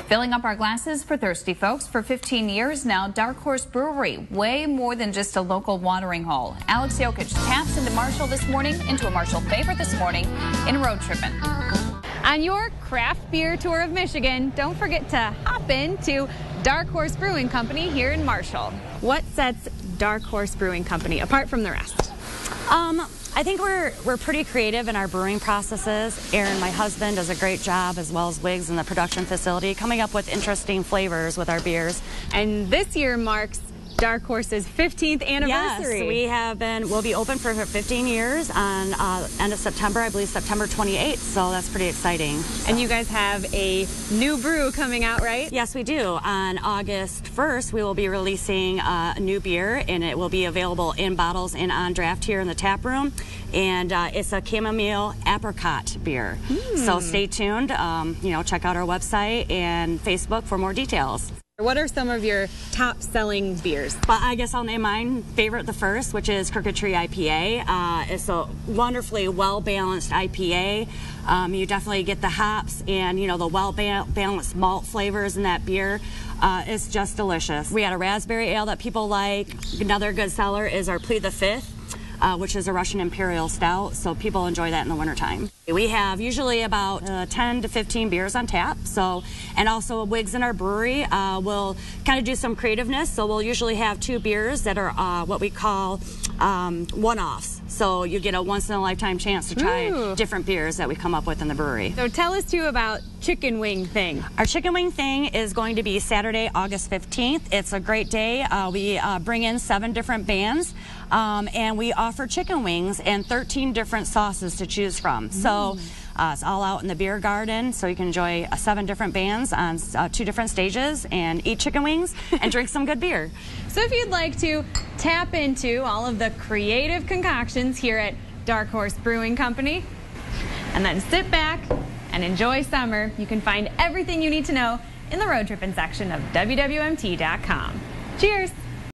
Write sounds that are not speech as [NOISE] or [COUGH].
Filling up our glasses for thirsty folks for 15 years now, Dark Horse Brewery, way more than just a local watering hole. Alex Jokic taps into Marshall this morning, into a Marshall favorite this morning in Road Trippin'. On your craft beer tour of Michigan, don't forget to hop into Dark Horse Brewing Company here in Marshall. What sets Dark Horse Brewing Company apart from the rest? Um, I think we're we're pretty creative in our brewing processes. Aaron, my husband, does a great job, as well as Wiggs in the production facility, coming up with interesting flavors with our beers. And this year marks Dark Horse's 15th anniversary. Yes, we have been. We'll be open for 15 years on uh, end of September, I believe September 28th. So that's pretty exciting. And you guys have a new brew coming out, right? Yes, we do. On August 1st, we will be releasing uh, a new beer, and it will be available in bottles and on draft here in the tap room. And uh, it's a chamomile apricot beer. Mm. So stay tuned. Um, you know, check out our website and Facebook for more details. What are some of your top selling beers? But I guess I'll name mine favorite the first, which is Crooked Tree IPA. Uh, it's a wonderfully well balanced IPA. Um, you definitely get the hops and you know the well balanced malt flavors in that beer. Uh, it's just delicious. We had a raspberry ale that people like. Another good seller is our Plead the Fifth uh, which is a Russian Imperial Stout, so people enjoy that in the wintertime. We have usually about uh, 10 to 15 beers on tap, so and also Wigs in our brewery uh, will kind of do some creativeness, so we'll usually have two beers that are uh, what we call um, one-offs. So you get a once in a lifetime chance to try Ooh. different beers that we come up with in the brewery. So tell us too about chicken wing thing. Our chicken wing thing is going to be Saturday, August 15th. It's a great day. Uh, we uh, bring in seven different bands um, and we offer chicken wings and 13 different sauces to choose from. Mm. So uh, it's all out in the beer garden, so you can enjoy uh, seven different bands on uh, two different stages and eat chicken wings and drink some good beer. [LAUGHS] So if you'd like to tap into all of the creative concoctions here at Dark Horse Brewing Company, and then sit back and enjoy summer, you can find everything you need to know in the road tripping section of WWMT.com. Cheers!